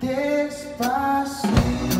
Despacito.